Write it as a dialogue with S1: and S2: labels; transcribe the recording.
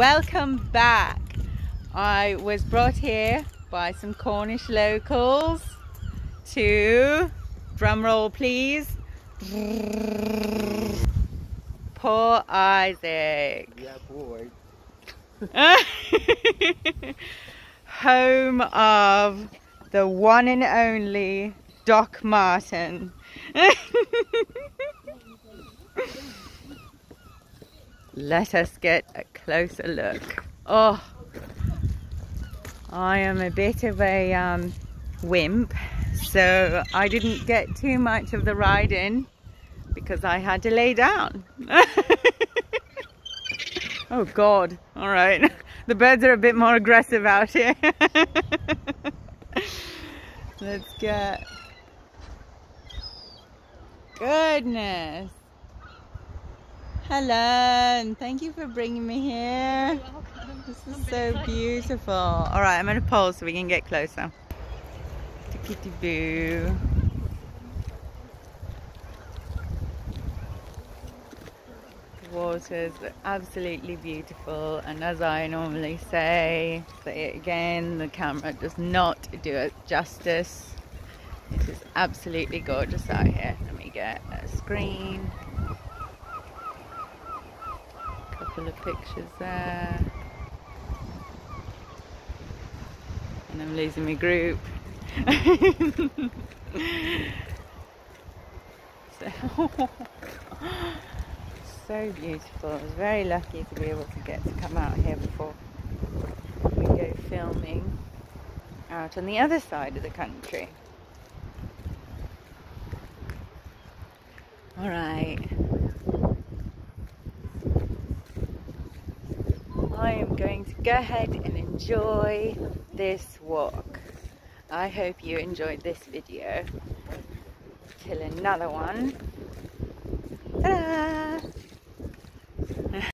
S1: Welcome back. I was brought here by some Cornish locals to, drum roll please, Port Isaac.
S2: Yeah, boy.
S1: Home of the one and only Doc Martin. Let us get a closer look. Oh, I am a bit of a um, wimp, so I didn't get too much of the ride in because I had to lay down. oh God, all right. The birds are a bit more aggressive out here. Let's get... Goodness. Hello, and thank you for bringing me here. This is so beautiful. All right, I'm going to pause so we can get closer. Kitty boo. The waters are absolutely beautiful, and as I normally say, say it again, the camera does not do it justice. It is absolutely gorgeous out here. Let me get a screen couple of pictures there. And I'm losing my group. so, so beautiful. I was very lucky to be able to get to come out here before we go filming out on the other side of the country. All right. Am going to go ahead and enjoy this walk. I hope you enjoyed this video. Till another one. Ta-da!